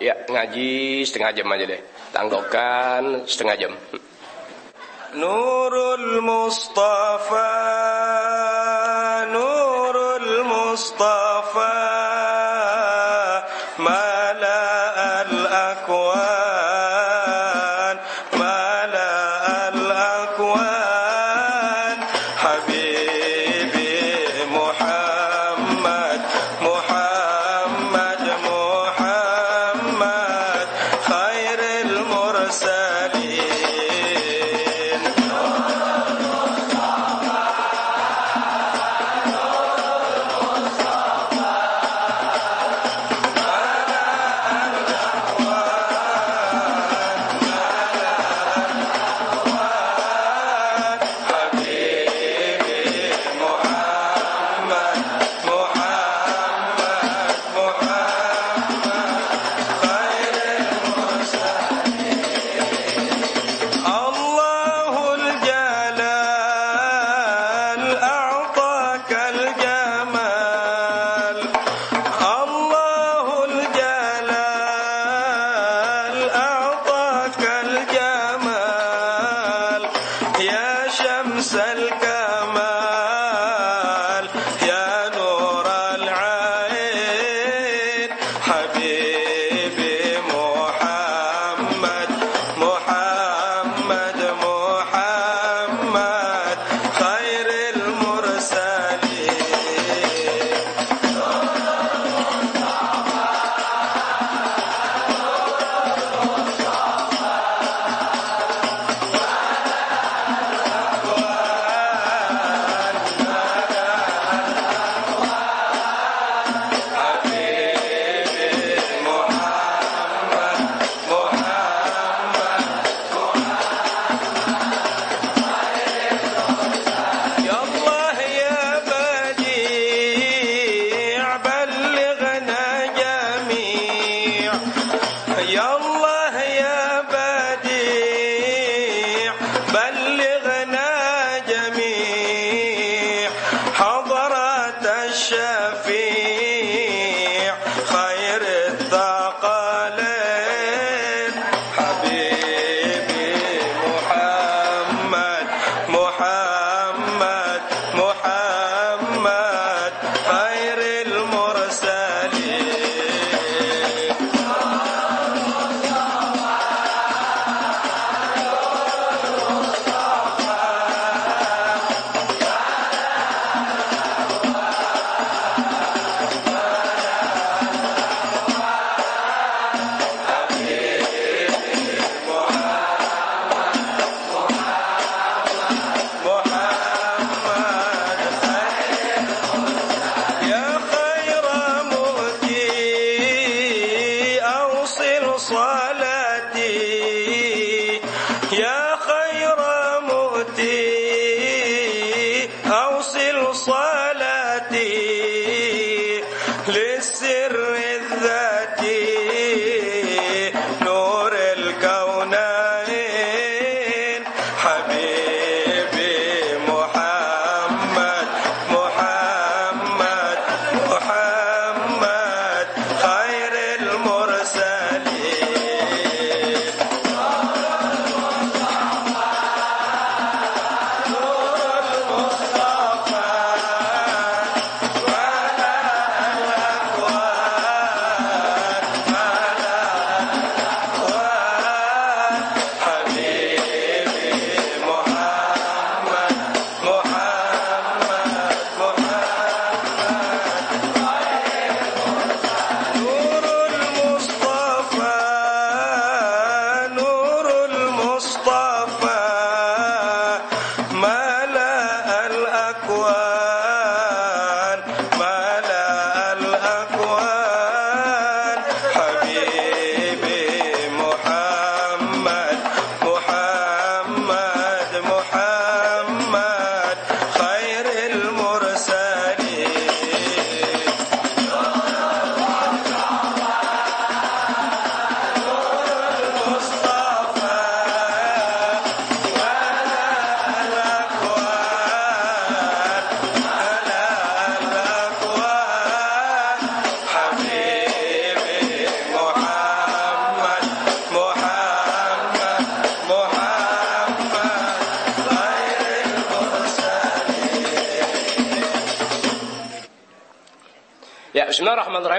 Ya, ngaji setengah jam aja deh. Tanggokan setengah jam. Nurul Mustafa Nurul Mustafa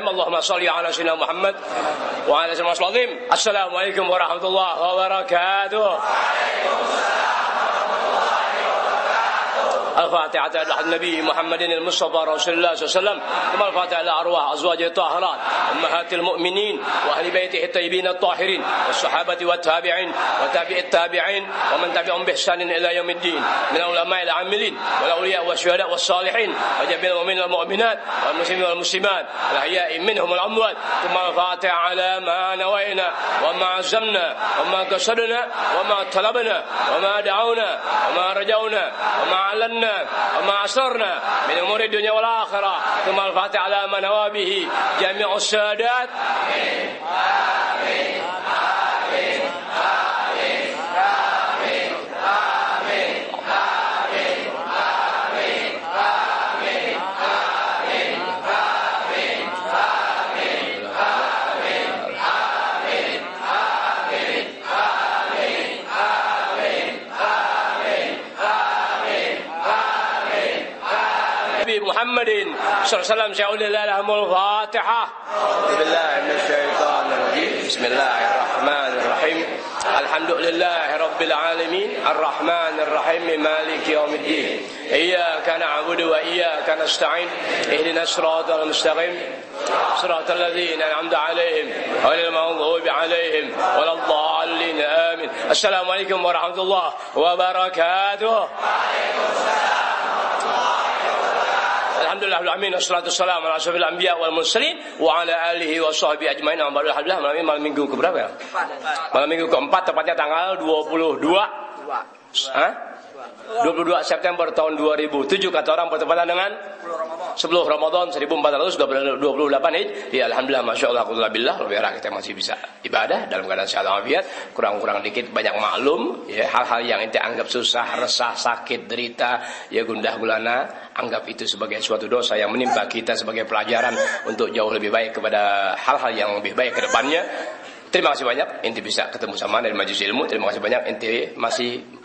إبراهيم اللهم صل على سيدنا محمد وعلى سيدنا العظيم. السلام عليكم ورحمة الله وبركاته. وعليكم السلام الفاتحة على النبي محمد المصطفى رسول الله صلى الله عليه وسلم ثم الفاتحة على أرواح أزواجه الطاهرات أمهات المؤمنين وأهل بيته الطيبين الطاهرين والصحابة والتابعين وتابع التابعين ومن تبعهم بإحسان إلى يوم الدين من العلماء العاملين والأولياء والشهداء والصالحين وجميع المؤمنين والمؤمنات والمسلمين والمسلمات الأحياء منهم الأموات. ثم الفاتحة على ما نوينا وما عزمنا وما قصدنا وما طلبنا وما دعونا وما رجونا وما علنا وما أسررنا من أمور الدنيا والآخرة ثم الفاتحة على من هو به جميع السادات محمد صلى الله عليه وسلم. سيقول لهم الفاتحة. بسم الله من الشيطان الرجيم. بسم الله الرحمن الرحيم. الحمد لله رب العالمين. الرحمن الرحيم. مالك يوم الدين. إياك نعبد وإياك نستعين. اهدنا الصراط المستقيم. صراط الذين أنعمت عليهم غير المغضوب عليهم ولا الضالين. آمين. السلام عليكم ورحمة الله وبركاته. وعليكم السلام Alhamdulillah alamin wassalatu wassalamu ala asyrafil anbiya wal mursalin wa ala alihi wa sahbihi ajmain alhamdulillah malam malam minggu ke berapa ya? Malam minggu keempat tepatnya tanggal 22 Hah? 22 September tahun 2007 kata orang bertepatan dengan 10 Ramadan 1428 Hijri. Ya alhamdulillah Masya Allah billah lebih kita masih bisa ibadah dalam keadaan sehat walafiat, kurang-kurang dikit banyak maklum ya hal-hal yang ente anggap susah, resah, sakit, derita, ya gundah gulana anggap itu sebagai suatu dosa yang menimpa kita sebagai pelajaran untuk jauh lebih baik kepada hal-hal yang lebih baik ke depannya. Terima kasih banyak inti bisa ketemu sama dari majelis ilmu. Terima kasih banyak inti masih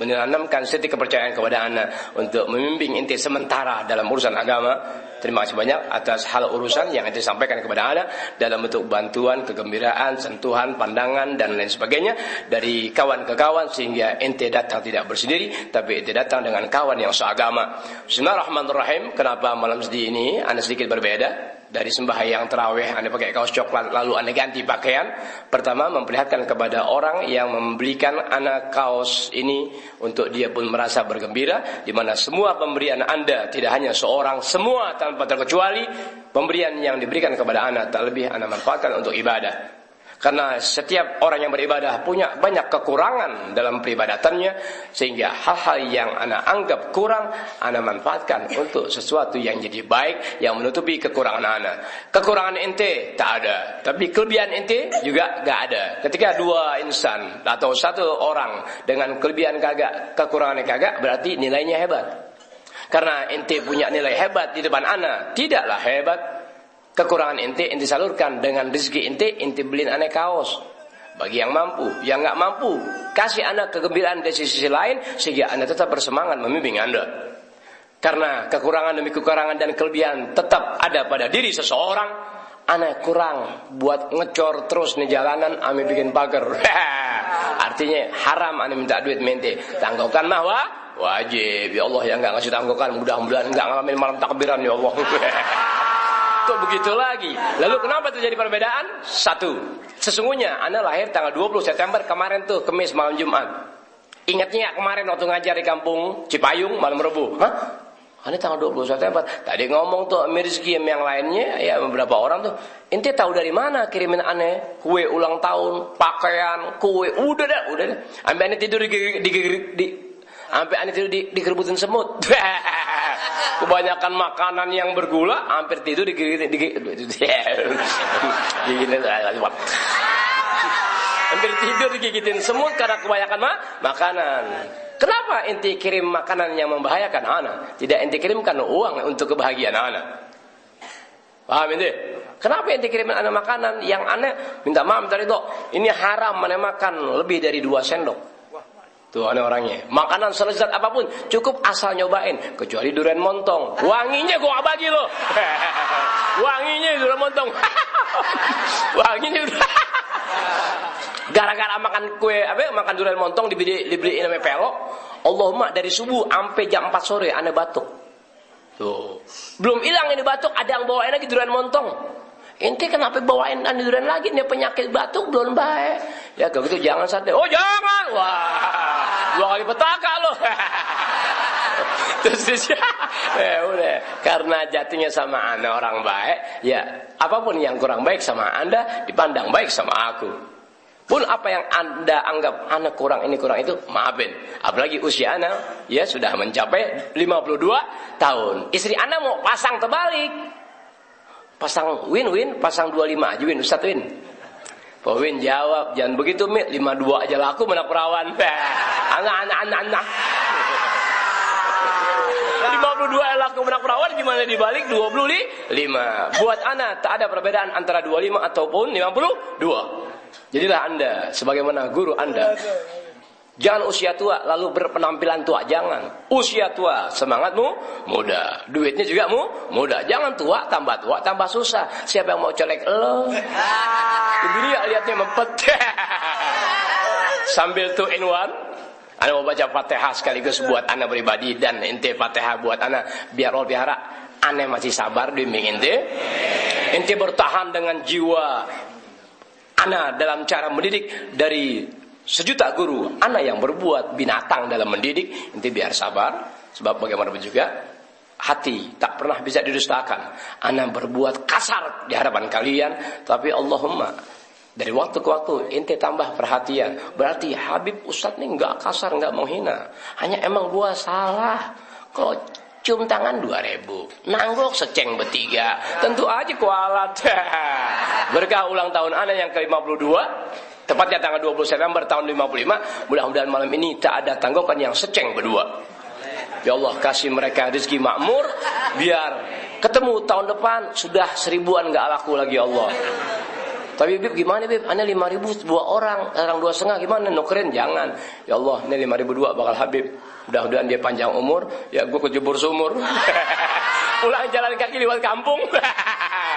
menanamkan seti kepercayaan kepada anda untuk membimbing inti sementara dalam urusan agama. Terima kasih banyak atas hal urusan yang inti sampaikan kepada anda dalam bentuk bantuan, kegembiraan, sentuhan, pandangan dan lain sebagainya dari kawan ke kawan sehingga inti datang tidak bersendiri tapi inti datang dengan kawan yang seagama. Bismillahirrahmanirrahim. Kenapa malam sedih ini anda sedikit berbeda? Dari sembahyang terawih Anda pakai kaos coklat lalu Anda ganti pakaian. Pertama memperlihatkan kepada orang yang membelikan anak kaos ini untuk dia pun merasa bergembira di mana semua pemberian Anda tidak hanya seorang semua tanpa terkecuali pemberian yang diberikan kepada anak tak lebih Anda manfaatkan untuk ibadah karena setiap orang yang beribadah punya banyak kekurangan dalam peribadatannya sehingga hal-hal yang anak anggap kurang anak manfaatkan untuk sesuatu yang jadi baik yang menutupi kekurangan anak. Kekurangan ente tak ada, tapi kelebihan ente juga gak ada. Ketika dua insan atau satu orang dengan kelebihan kagak, kekurangannya kagak berarti nilainya hebat. Karena ente punya nilai hebat di depan anak, tidaklah hebat Kekurangan inti inti salurkan dengan rezeki inti inti beliin aneh kaos. Bagi yang mampu, yang nggak mampu, kasih anak kegembiraan dari sisi lain sehingga anda tetap bersemangat membimbing anda. Karena kekurangan demi kekurangan dan kelebihan tetap ada pada diri seseorang. Anak kurang buat ngecor terus nih jalanan, ame bikin pagar. Artinya haram ane minta duit mente. Tangguhkan mah wah, wajib. Ya Allah yang nggak ngasih tangguhkan mudah-mudahan nggak ngalamin malam takbiran ya Allah. Kok begitu lagi? Lalu kenapa terjadi perbedaan? Satu, sesungguhnya Anda lahir tanggal 20 September kemarin tuh, Kemis malam Jumat. Ingatnya kemarin waktu ngajar di kampung Cipayung malam Rebu. Hah? Anda tanggal 20 September. Tadi ngomong tuh Mirzki yang lainnya, ya beberapa orang tuh. Inti tahu dari mana kirimin aneh? Kue ulang tahun, pakaian, kue. Udah dah, udah dah. Sampai aneh tidur di, di, di, di sampai aneh tidur di, di semut. kebanyakan makanan yang bergula hampir tidur di di hampir tidur digigitin semut karena kebanyakan mah makanan. Kenapa inti kirim makanan yang membahayakan anak? Tidak inti kirimkan uang untuk kebahagiaan anak. Paham ini? Kenapa inti kirim anak makanan yang aneh? Minta maaf tadi itu. Ini haram mana makan lebih dari dua sendok. Tuh ada orangnya. Makanan selezat apa pun cukup asal nyobain. Kecuali durian montong. Wanginya gua bagi lo. Wanginya durian montong. Wanginya udah. Gara-gara makan kue apa makan durian montong dibeli dibeli nama pelok. Allahumma dari subuh sampai jam 4 sore aneh batuk. Tuh. Belum hilang ini batuk, ada yang bawain lagi durian montong. Inti kenapa bawain durian lagi? Ini penyakit batuk belum baik. Ya kalau gitu jangan santai. Oh jangan. Wah. Dua kali petaka loh. Terus ya udah karena jatinya sama anda orang baik, ya apa pun yang kurang baik sama anda dipandang baik sama aku. Pun apa yang anda anggap anak kurang ini kurang itu maafin. Apalagi usia anak ya sudah mencapai 52 tahun. Istri anda mau pasang terbalik. Pasang win-win, pasang 25 aja win, Ustaz win. Pak Win jawab, jangan begitu Mi, 52 aja laku mana perawan. Anak, anak, anak, anak. 52 laku menak perawan gimana dibalik 25. Buat anak tak ada perbedaan antara 25 ataupun 52. Jadilah Anda sebagaimana guru Anda. Jangan usia tua lalu berpenampilan tua, jangan. Usia tua, semangatmu muda, duitnya juga mu muda. Jangan tua tambah tua tambah susah. Siapa yang mau colek lo? Di dunia lihatnya mempet. Sambil two in one, anda mau baca Fatihah sekaligus buat Anda pribadi dan ente Fatihah buat Anda biar Allah biara Anda masih sabar bimbing ente. Ente bertahan dengan jiwa Anda dalam cara mendidik dari sejuta guru. Anda yang berbuat binatang dalam mendidik, ente biar sabar sebab bagaimanapun juga hati tak pernah bisa didustakan. Anda berbuat kasar di hadapan kalian, tapi Allahumma dari waktu ke waktu ente tambah perhatian. Berarti Habib Ustadz nih nggak kasar, nggak menghina. Hanya emang gua salah. Kalau cium tangan dua ribu, nanggok seceng bertiga, tentu aja kualat. Berkah ulang tahun anak yang ke-52, tepatnya tanggal 20 September tahun 55, mudah-mudahan malam ini tak ada tanggokan yang seceng berdua. Ya Allah kasih mereka rezeki makmur biar ketemu tahun depan sudah seribuan nggak laku lagi ya Allah. Tapi Bib gimana Bib? Anda lima ribu dua orang, orang dua setengah gimana? Nukerin jangan. Ya Allah, ini lima ribu dua bakal Habib. Mudah-mudahan dia panjang umur. Ya gue kejebur sumur. Pulang jalan kaki lewat kampung.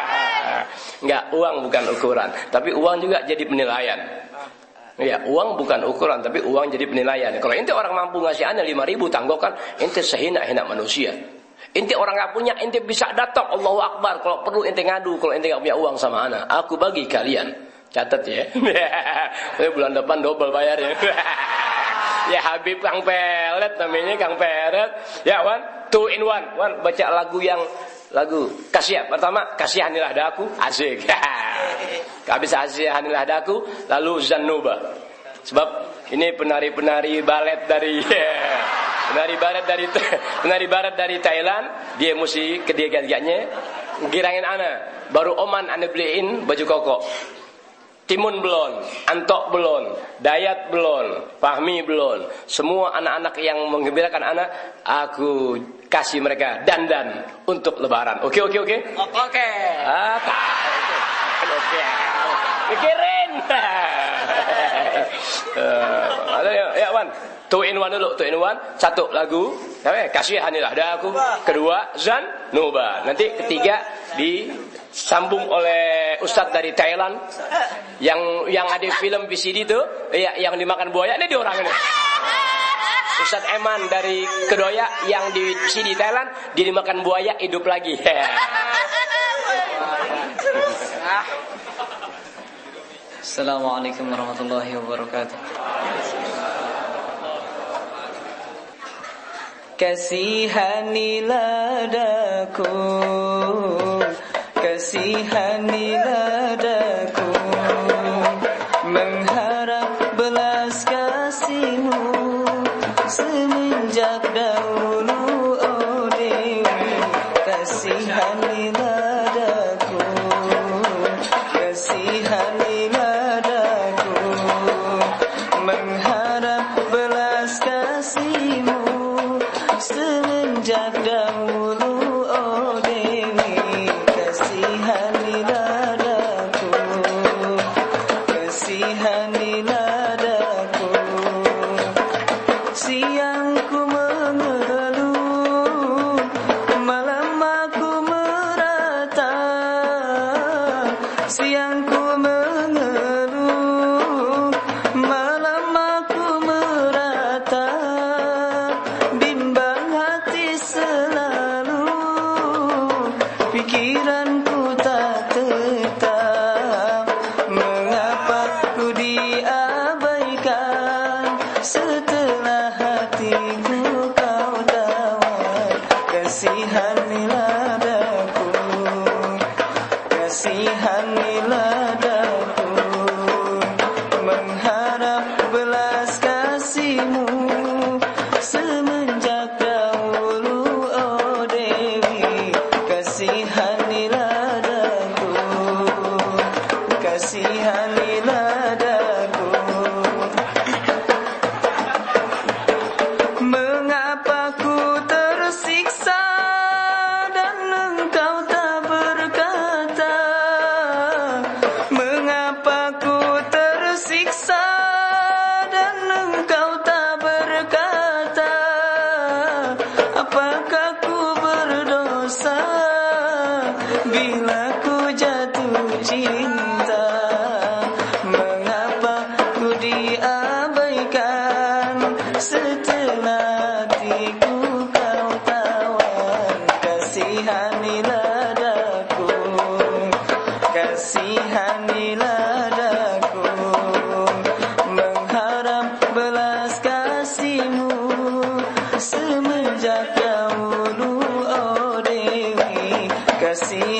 Enggak, uang bukan ukuran. Tapi uang juga jadi penilaian. Ya, uang bukan ukuran, tapi uang jadi penilaian. Kalau ente orang mampu ngasih anda lima ribu tanggokan, ente sehina-hina manusia. Ente orang nggak punya, ente bisa datang Allahu Akbar. Kalau perlu ente ngadu, kalau ente nggak punya uang sama anak, aku bagi kalian. Catat ya. bulan depan double bayarnya. ya Habib Kang Pelet namanya Kang Pelet. Ya Wan, two in one. Wan baca lagu yang lagu kasih pertama kasihanilah daku asik. Habis kasihanilah daku lalu zanuba. Sebab ini penari-penari balet dari penari barat dari penari barat dari Thailand. Dia mesti ketiga-tiganya girangin ana. Baru oman anda beliin baju koko Timun belum, Antok belum, Dayat belum, Fahmi belum. Semua anak-anak yang menggembirakan anak, aku kasih mereka dandan untuk lebaran. Oke, oke, oke? Oke. Ah, Oke. Pikirin. uh, ada ya, ya Wan. Two in one dulu, two in one. Satu lagu, apa? Kasih hanilah ada aku. Kedua, Zan Nuba. Nanti ketiga disambung oleh Ustadz dari Thailand yang yang ada film VCD itu, ya, yang dimakan buaya. Ini di orang ini. Ustadz Eman dari Kedoya yang di VCD Thailand, dia dimakan buaya hidup lagi. Assalamualaikum warahmatullahi wabarakatuh. Kasihanilah daku Kasihanilah daku see.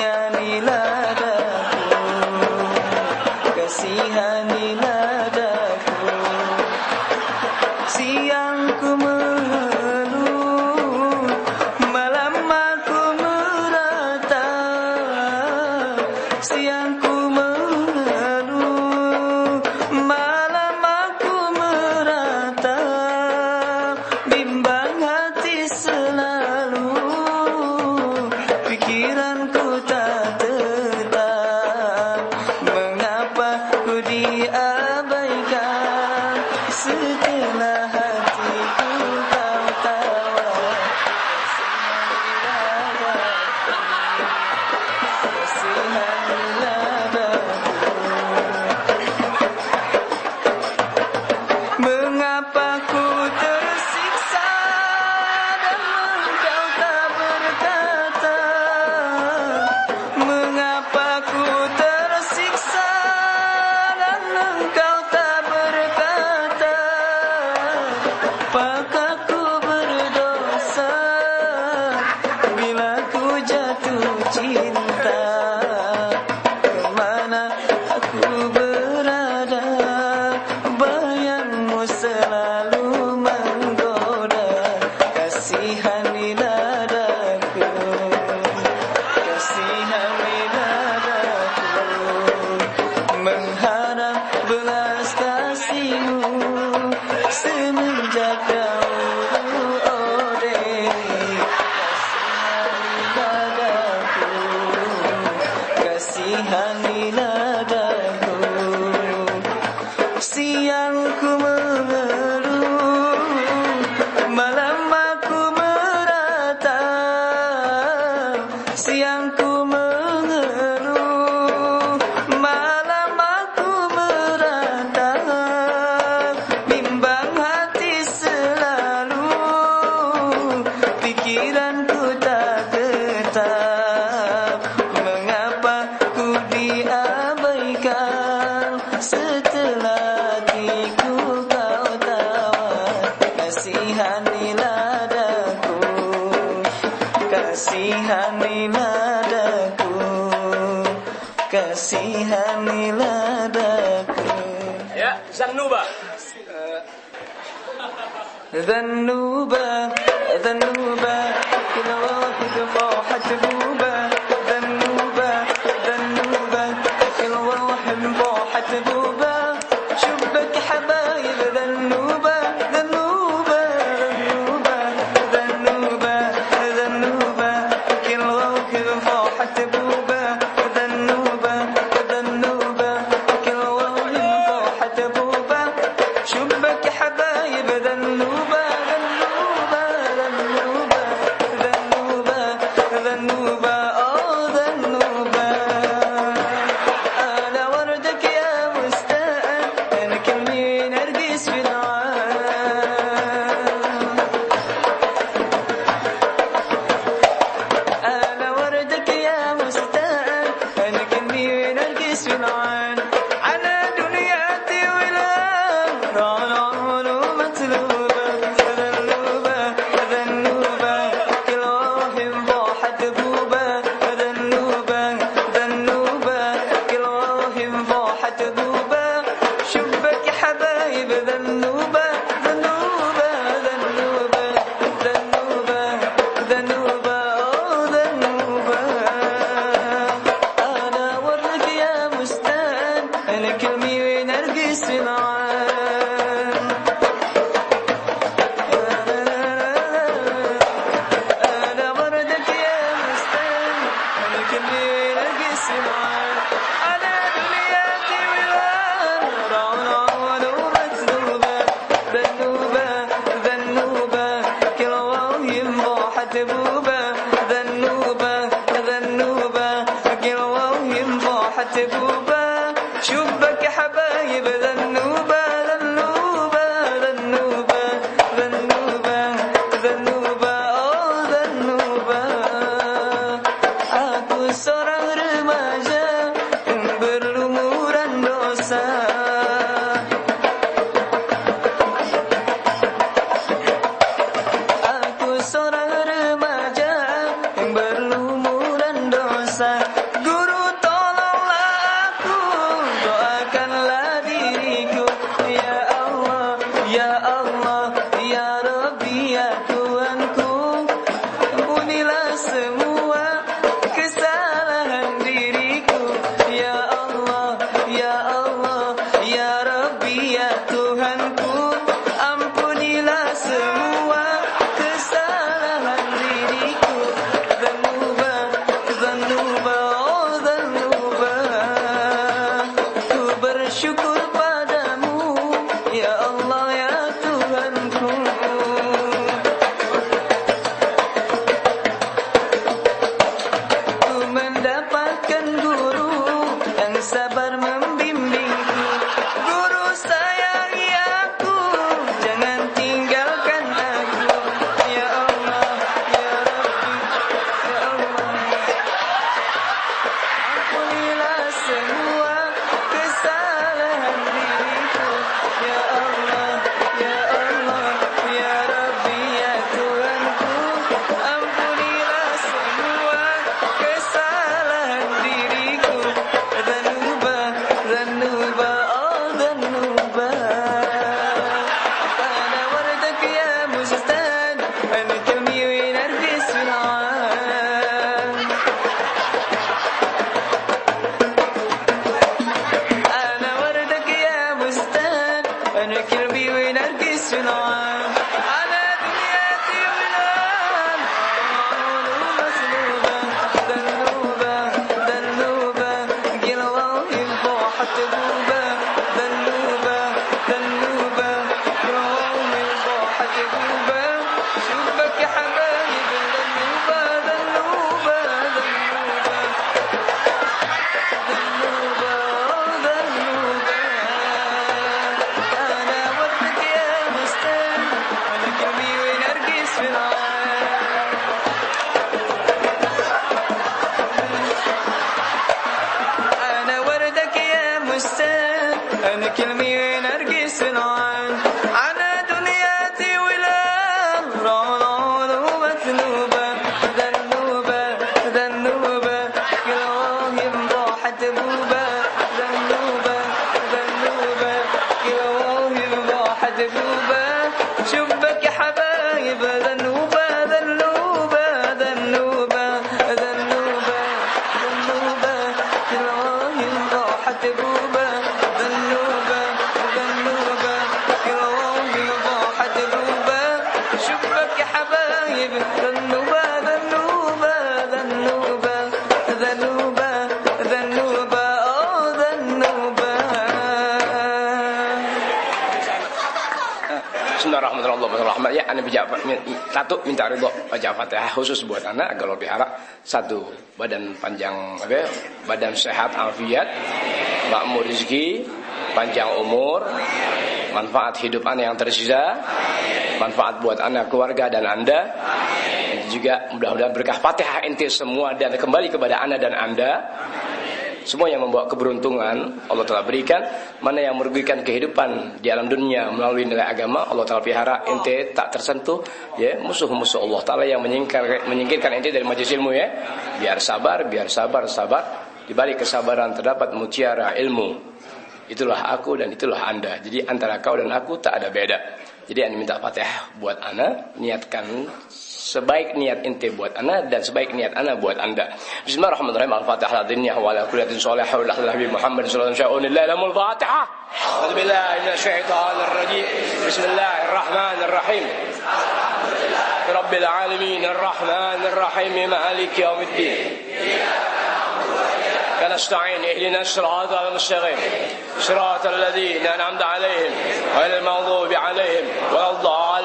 than new حبايب ذنوبك Anda baca satu minta ridho baca Fatihah khusus buat anak kalau dihara satu badan panjang apa ya, badan sehat afiat, makmur rezeki, panjang umur, manfaat hidup anak yang tersisa, manfaat buat anak keluarga dan anda. Juga mudah-mudahan berkah Fatihah inti semua dan kembali kepada anda dan anda. Semua yang membawa keberuntungan Allah telah berikan. Mana yang merugikan kehidupan di alam dunia Melalui nilai agama Allah telah pelihara ente tak tersentuh ya. Musuh-musuh Allah Ta'ala yang menyingkir, menyingkirkan ente dari majlis ilmu ya. Biar sabar, biar sabar, sabar. Di balik kesabaran terdapat mutiara ilmu. Itulah aku dan itulah anda. Jadi antara kau dan aku tak ada beda Jadi anda minta fatihah buat anda Niatkan sebaik niat ente buat ana dan sebaik niat ana buat anda. Bismillahirrahmanirrahim. Al-Fatihah dunya wa ala kulli salih wa ala nabi Muhammad sallallahu alaihi wasallam. Lahul Fatihah. A'udzu billahi minasy syaithanir rajim. Bismillahirrahmanirrahim. Rabbil alamin arrahmanir rahim maliki yaumiddin. نستعين اهدنا الصراط المستقيم. صراط الذين أنعمت عليهم غير المغضوب عليهم ولا الضالين.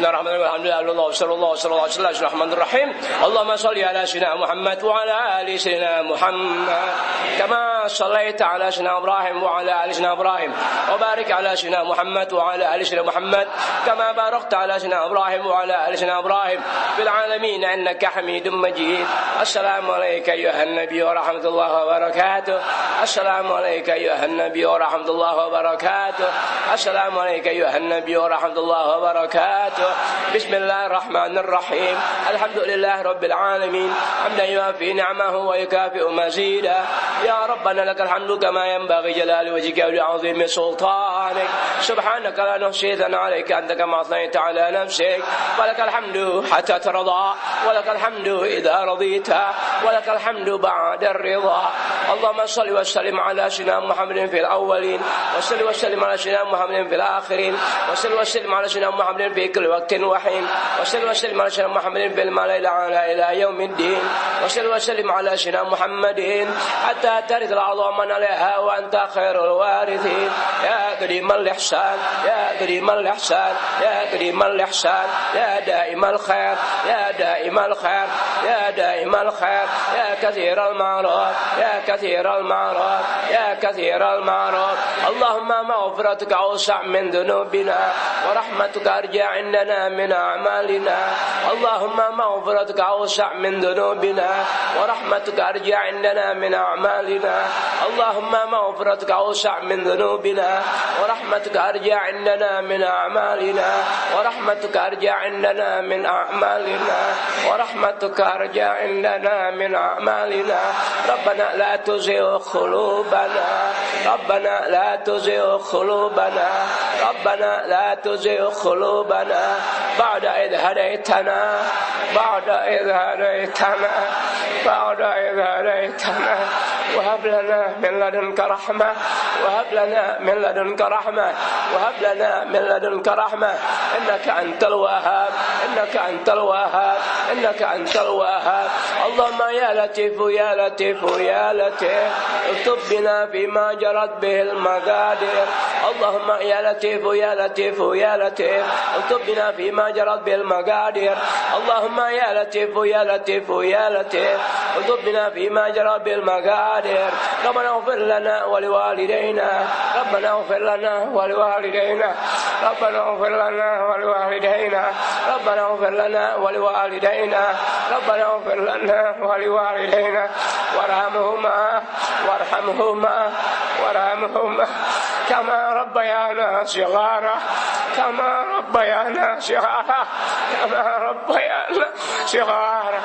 الله صلى الله عليه وسلم الرحمن الرحيم اللهم صل على سيدنا محمد وعلى ال سيدنا محمد كما صليت على سيدنا إبراهيم وعلى ال سيدنا إبراهيم وبارك على سيدنا محمد وعلى ال سيدنا محمد كما باركت على سيدنا إبراهيم وعلى ال سيدنا إبراهيم في العالمين انك حميد مجيد السلام عليك ايها النبي ورحمه الله وبركاته السلام عليك أيها النبي ورحمة الله وبركاته السلام عليك أيها النبي ورحمة الله وبركاته بسم الله الرحمن الرحيم. الحمد لله رب العالمين. حمدا يوافي نعمه ويكافئ مزيدا يا ربنا لك الحمد كما ينبغي جلال وجهك ولعظيم سلطانك. سبحانك لا نحصي ثناء عليك. أنت كما أثنيت على نفسك. ولك الحمد حتى ترضى. ولك الحمد إذا رضيت. ولك الحمد بعد الرضا. اللهم صل وسلم على سيدنا محمد في الأولين. وصل وسلم على سيدنا محمد في الآخرين. وصل وسلم على سيدنا محمد في كل وقت وحين وصل وسلم على سيدنا محمد الملأ الأعلى إلى يوم الدين. وصل وسلم على سيدنا محمد حتى ترث العظام من عليها وأنت خير الوارثين. يا كريم الإحسان يا كريم الإحسان يا كريم الإحسان يا دائم الخير يا دائم الخير يا دائم الخير يا كثير المعروف يا كثير المعروف يا كثير المعروف اللهم مغفرتك أوسع من ذنوبنا ورحمتك أرجى عندنا من أعمالنا. اللهم مغفرتك أوسع من ذنوبنا ورحمتك أرجى عندنا من أعمالنا. اللهم مغفرتك أوسع من ذنوبنا ورحمتك أرجى عندنا من أعمالنا. ورحمتك أرجى عندنا من أعمالنا. ورحمتك أرجى عندنا من أعمالنا. ربنا لا تزغ قلوبنا. ربنا لا تزغ قلوبنا. ربنا لا تزغ قلوبنا. بعد إذ هديتنا بعد إذ هديتنا بعد إذ هديتنا وهب لنا من لدنك رحمة. وهب لنا من لدنك رحمة. وهب لنا من لدنك رحمة. إنك أنت الوهاب. إنك أنت الوهاب. إنك أنت الوهاب. اللهم يا لطيف يا لطيف يا لطيف. اكتب بنا فيما جرت به المقادير اللهم يا لطيف يا لطيف يا لطيف. اكتب بنا فيما جرت به المقادير اللهم يا لطيف يا لطيف يا لطيف. اكتب بنا فيما جرت به المقادير ربنا اغفر لنا ولوالدينا. ربنا اغفر لنا ولوالدينا. ربنا اغفر لنا ولوالدينا. ربنا اغفر لنا ولوالدينا. ربنا اغفر لنا ولوالدينا. وارحمهما. وارحمهما. وارحمهما. كما ربيانا صغارا. كما ربيانا صغارا ربيانا صغارا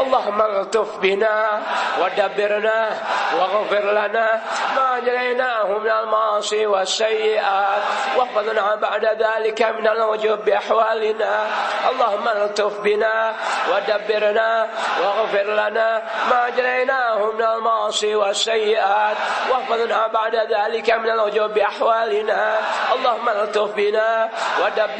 اللهم الطف بنا ودبرنا واغفر لنا ما جريناه من المعاصي والسيئات واحفظنا بعد ذلك من الوجوب بأحوالنا. اللهم الطف بنا ودبرنا واغفر لنا ما جريناه من المعاصي والسيئات واحفظنا بعد ذلك من الوجوب بأحوالنا. اللهم الطف بنا ودبرنا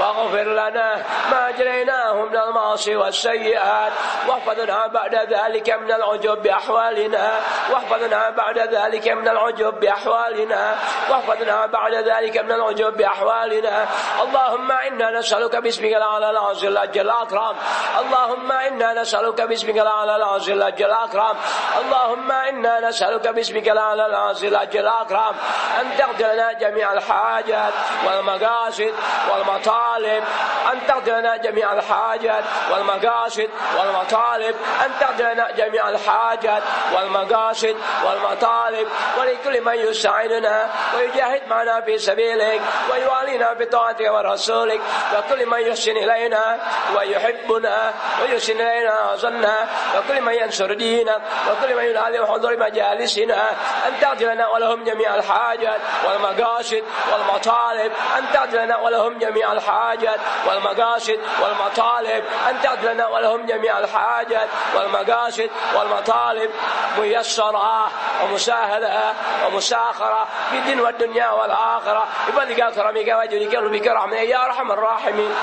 واغفر لنا ما جريناه من المعاصي والسيئات. واحفظنا بعد ذلك من العجب بأحوالنا. واحفظنا بعد ذلك من العجب بأحوالنا. واحفظنا بعد ذلك من العجب بأحوالنا. اللهم إنا نسألك باسمك الأعلى العظيم الأجل الأكرم. اللهم إنا نسألك باسمك الأعلى العظيم الأجل الأكرم. اللهم إنا نسألك باسمك الأعلى العظيم الأجل الأكرم. أن تغفر لنا جميع الحاجات والمقاصد والمطالب أن تغفر لنا جميع الحاجات والمقاصد والمطالب أن تغفر لنا جميع الحاجات والمقاصد والمطالب. ولكل من يساعدنا ويجاهد معنا في سبيلك ويوالينا بطاعتك ورسولك. وكل من يحسن إلينا ويحبنا ويحسن إلينا ظنا وكل من ينصر دينك وكل من ينادي حضور مجالسنا. أن تغفر لنا ولهم جميع الحاجات والمقاصد والمطالب. أن تغفر لنا ولهم جميع الحاجات والمقاصد والمطالب. أن لنا ولهم جميع الحاجات والمقاصد والمطالب. ميسرة ومساهلة ومساخرة في الدين والدنيا والآخرة. بفضلك كرمك وجودك وبك رحمتك يا أرحم الراحمين.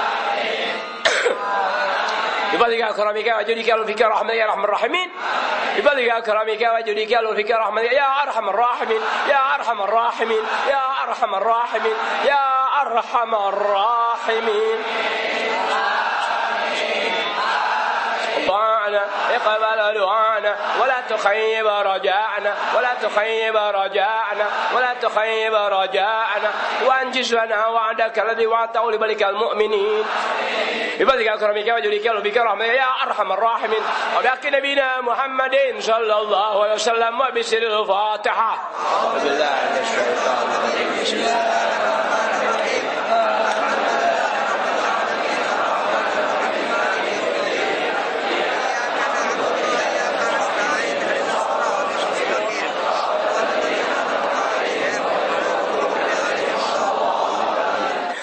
بفضلك كرمك وجودك وبك رحمتك يا أرحم الراحمين بفضلك كرمك وجودك وبك رحمتك يا أرحم الراحمين يا أرحم الراحمين يا أرحم الراحمين يا أرحم الراحمين. دعانا اقبل دعانا ولا تخيب رجاءنا. ولا تخيب رجاءنا. ولا تخيب رجاءنا. وانجز لنا وعدك الذي وعدته لبلك المؤمنين. بفضلك اكرمك وجودك وبك رحمتك يا أرحم الراحمين. وبحق نبينا محمد صلى الله عليه وسلم. وبسر الفاتحة. بسم الله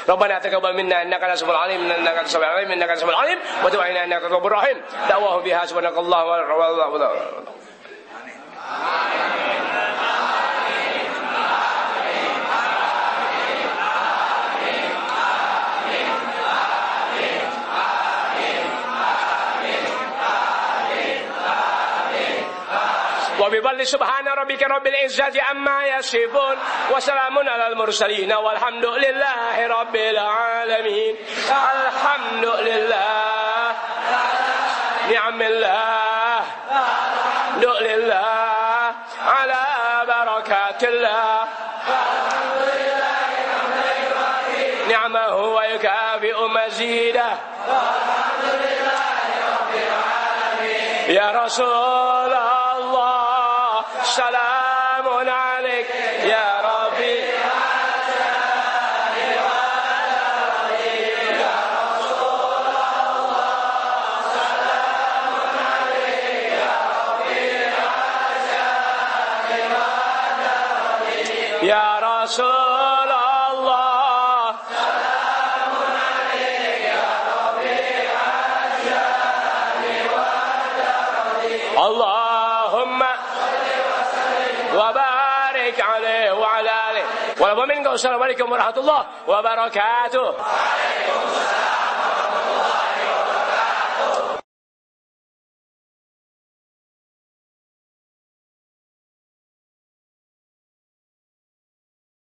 ربنا تقبل منا انك انت السميع العليم انك انت السميع العليم انك انت السميع العليم وتب علينا انك الغفور الرحيم دعواهم بها سبحانك الله والله وبفضل سبحان ربك رب العزة عما يصفون وسلام على المرسلين والحمد لله رب العالمين الحمد لله نعم الله الحمد لله على بركات الله نعمه ويكافئ مزيده يا رسول الله سلام عليك يا ربي ومنكم السلام عليكم ورحمة الله وبركاته.